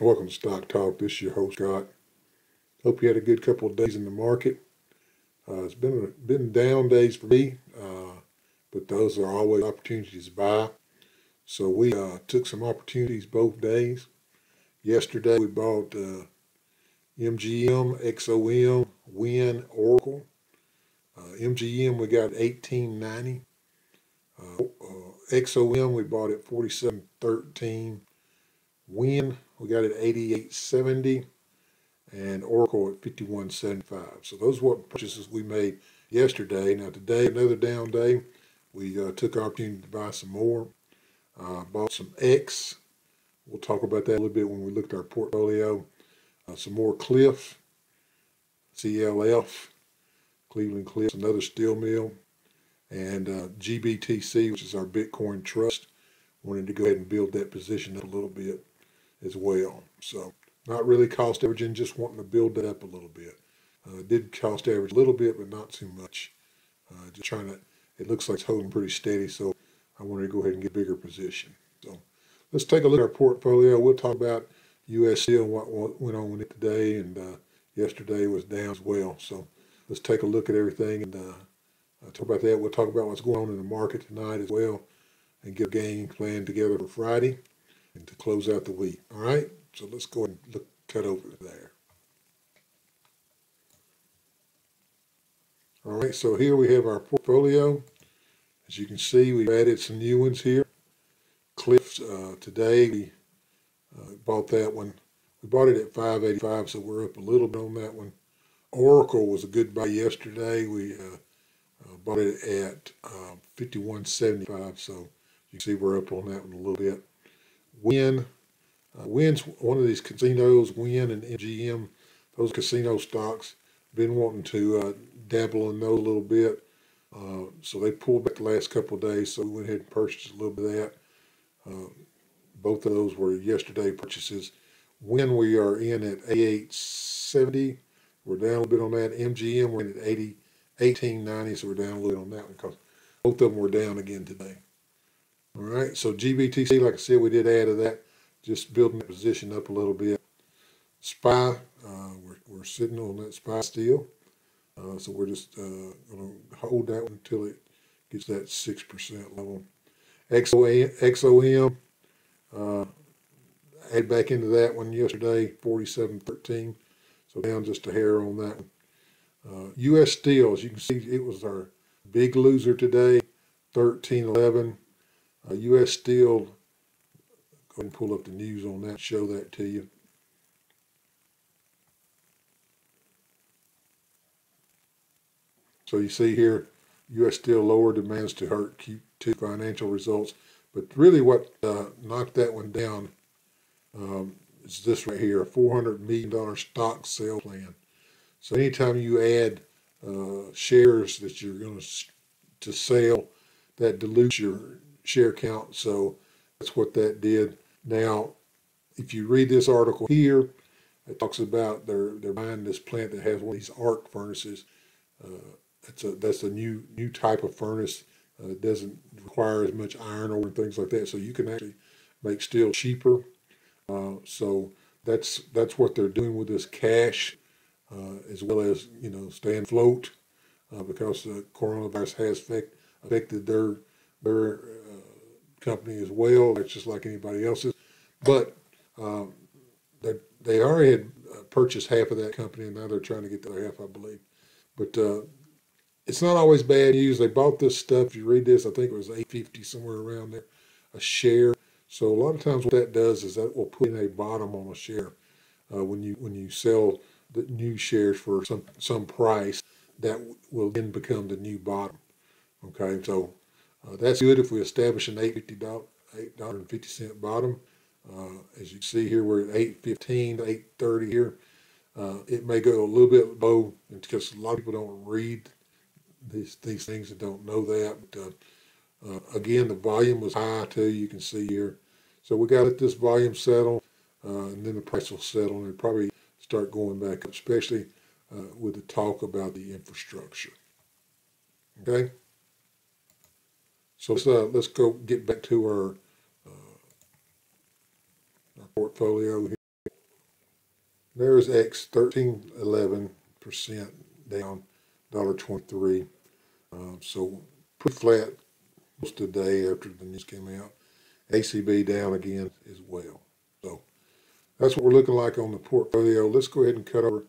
Welcome to Stock Talk. This is your host, Scott. Hope you had a good couple of days in the market. Uh, it's been been down days for me, uh, but those are always opportunities to buy. So we uh, took some opportunities both days. Yesterday we bought uh, MGM, XOM, Wynn, Oracle. Uh, MGM we got 1890. Uh, XOM we bought at 4713. Wynn we got it 8870 and Oracle at 5175. So those were purchases we made yesterday. Now today, another down day. We uh, took opportunity to buy some more. Uh, bought some X. We'll talk about that a little bit when we look at our portfolio. Uh, some more Cliff, CLF, Cleveland Cliff, another steel mill, and uh, GBTC, which is our Bitcoin trust. Wanted to go ahead and build that position up a little bit as well. So not really cost averaging, just wanting to build that up a little bit. Uh, did cost average a little bit, but not too much. Uh, just trying to, it looks like it's holding pretty steady, so I wanted to go ahead and get a bigger position. So let's take a look at our portfolio. We'll talk about US Steel and what, went on with it today, and uh, yesterday was down as well. So let's take a look at everything and uh, talk about that. We'll talk about what's going on in the market tonight as well, and get a game plan together for Friday and to close out the week. All right, so let's go and look, cut over there. All right, so here we have our portfolio. As you can see, we've added some new ones here. Cliffs uh, today, we uh, bought that one. We bought it at 585, so we're up a little bit on that one. Oracle was a good buy yesterday. We uh, uh bought it at um, 51.75, so you can see we're up on that one a little bit. Wynn. Uh, Wynn's one of these casinos, Wynn and MGM, those casino stocks. Been wanting to uh, dabble in those a little bit. Uh, so they pulled back the last couple of days, so we went ahead and purchased a little bit of that. Uh, both of those were yesterday purchases. When we are in at 8870, we're down a little bit on that. MGM, we're in at 80, 1890, so we're down a little bit on that one because both of them were down again today. All right, so GBTC, like I said, we did add to that, just building the position up a little bit. SPY, uh, we're, we're sitting on that SPY still. Uh, so we're just uh, going to hold that one until it gets that 6% level. XOM, XOM uh, add back into that one yesterday, 47.13. So down just a hair on that one. Uh, U.S. Steel, as you can see, it was our big loser today, 13.11. Uh, U.S. Steel, go and pull up the news on that, show that to you. So you see here, U.S. Steel lower demands to hurt Q2 financial results. But really what uh, knocked that one down um, is this right here, a $400 million stock sale plan. So anytime you add uh, shares that you're going to to sell, that dilutes your share count. So that's what that did. Now, if you read this article here, it talks about they're they're buying this plant that has one of these arc furnaces. Uh, that's a that's a new new type of furnace. Uh, it doesn't require as much iron ore and things like that. So you can actually make steel cheaper. Uh, so that's that's what they're doing with this cash, uh, as well as you know staying afloat uh, because the coronavirus has affect, affected their their company as well. It's just like anybody else's. But um, they, they already had uh, purchased half of that company, and now they're trying to get the other half, I believe. But uh, it's not always bad news. They bought this stuff. If you read this, I think it was 850 somewhere around there, a share. So a lot of times what that does is that will put in a bottom on a share. Uh, when you when you sell the new shares for some some price, that will then become the new bottom. Okay, so uh, that's good if we establish an $8.50, $8.50 bottom. Uh, as you see here, we're at 8.15 to 8.30 here. Uh, it may go a little bit low because a lot of people don't read these these things and don't know that. But, uh, uh, again, the volume was high too. You can see here. So we got to let this volume settle, uh, and then the price will settle and probably start going back up, especially with the talk about the infrastructure. Okay. So let's, uh, let's go get back to our, uh, our portfolio here. There's X thirteen eleven percent down, dollar twenty three. Um, so pretty flat most of the day after the news came out. ACB down again as well. So that's what we're looking like on the portfolio. Let's go ahead and cut over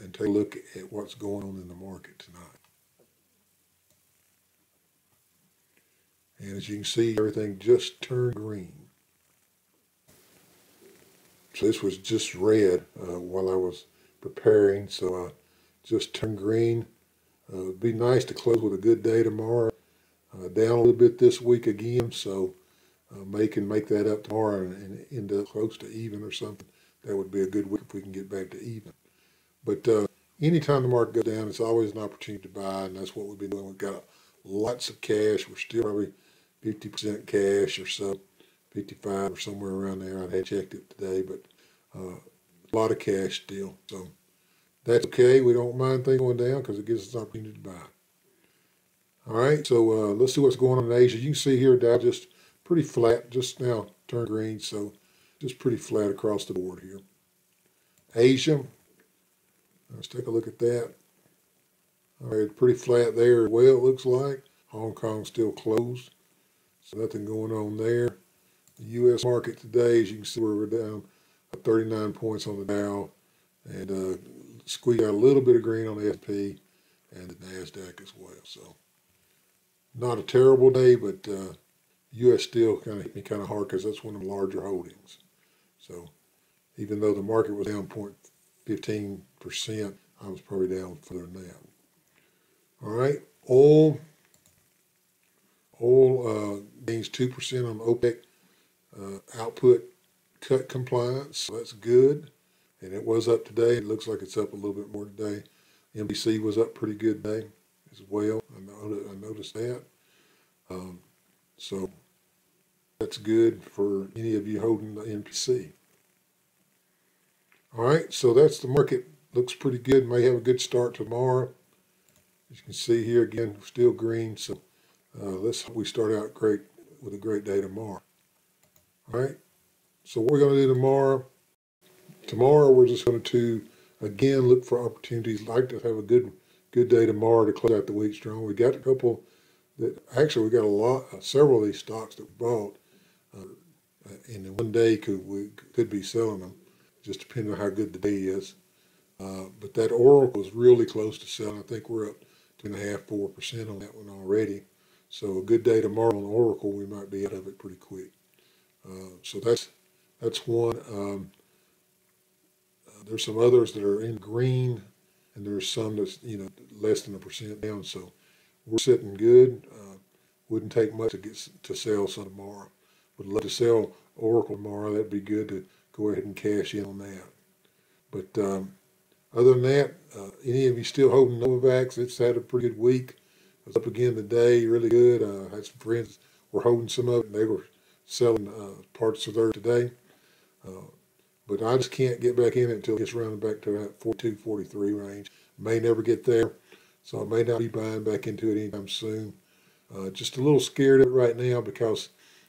and take a look at what's going on in the market tonight. And as you can see, everything just turned green. So this was just red uh, while I was preparing. So I just turned green. Uh, it'd be nice to close with a good day tomorrow. Uh, down a little bit this week again, so uh, may can make that up tomorrow and, and end up close to even or something. That would be a good week if we can get back to even. But uh, anytime the market goes down, it's always an opportunity to buy, and that's what we've been doing. We've got lots of cash. We're still probably 50% cash or so, 55 or somewhere around there. I had checked it today, but uh, a lot of cash still. So that's okay. We don't mind things going down because it gives us an opportunity to buy. All right, so uh, let's see what's going on in Asia. You can see here Dow just pretty flat, just now turned green, so just pretty flat across the board here. Asia, let's take a look at that. All right, pretty flat there as well, it looks like. Hong Kong still closed, so nothing going on there. The U.S. market today, as you can see, we're down 39 points on the Dow and uh, out a little bit of green on the S&P and the NASDAQ as well. So not a terrible day, but uh, U.S. Steel kind of hit me kind of hard because that's one of the larger holdings. So even though the market was down 0.15%, I was probably down further than that. All right, oil. Oil uh, gains 2% on OPEC uh, output cut compliance. So that's good. And it was up today. It looks like it's up a little bit more today. MPC was up pretty good today as well. I, noticed that. Um, so that's good for any of you holding the MPC. All right, so that's the market. Looks pretty good. May have a good start tomorrow. As you can see here again, still green. So uh, let's we start out great with a great day tomorrow. All right. So what we're going to do tomorrow, tomorrow we're just going to again look for opportunities. Like to have a good good day tomorrow to close out the week strong. We got a couple that actually we got a lot, uh, several of these stocks that we bought, uh, in the one day could we could be selling them, just depending on how good the day is. Uh, but that Oracle was really close to selling. I think we're up two and a half, four percent on that one already. So a good day tomorrow on Oracle, we might be out of it pretty quick. Uh, so that's that's one. Um, uh, there's some others that are in green, and there's some that's you know less than a percent down. So we're sitting good. Uh, wouldn't take much to get to sell some tomorrow. Would love to sell Oracle tomorrow. That'd be good to go ahead and cash in on that. But um, other than that, uh, any of you still holding Novavax? It's had a pretty good week. I was up again today, really good. Uh, I had some friends were holding some of it, and they were selling uh, parts of theirs today. Uh, but I just can't get back in it until it gets rounded back to that 42, 43 range. May never get there, so I may not be buying back into it anytime soon. Uh, just a little scared of it right now because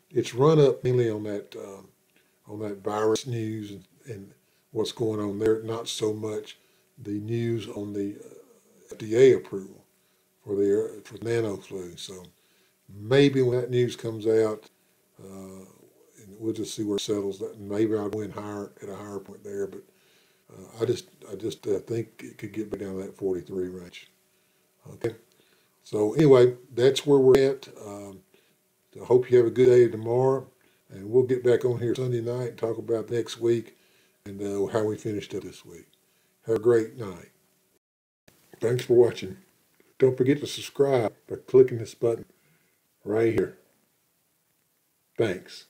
it's run up mainly on that uh, on that virus news and, and, what's going on there. Not so much the news on the uh, FDA approval for the for NanoFlu. So maybe when that news comes out, uh, and we'll just see where it settles. That maybe I'll win higher at a higher point there, but uh, I just I just uh, think it could get down to that 43 range. Okay. So anyway, that's where we're at. Um, I hope you have a good day tomorrow, and we'll get back on here Sunday night and talk about next week and uh, how we finished up this week. Have a great night. Thanks for watching. Don't forget to subscribe by clicking this button right here. Thanks.